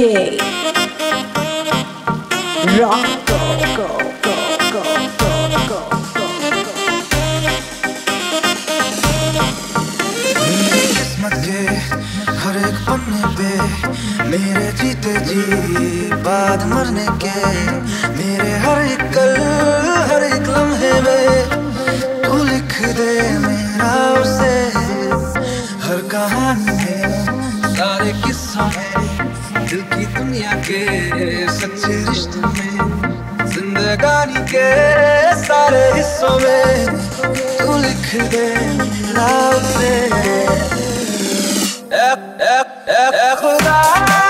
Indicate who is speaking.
Speaker 1: DJ. Rock, go, go, go, go, go, go,
Speaker 2: किस्मत के हर एक पन्ने पे मेरे जीते जी बाद मरने के मेरे हर एक कल हर एक लम्हे में तू लिख दे मेरा उसे। हर कहानी सारे किस्सों में दुनिया के सच्चे रिश्तों में, जिंदगानी के सारे हिस्सों में, तू लिख दे, नाम से ए ए ए, खुदा।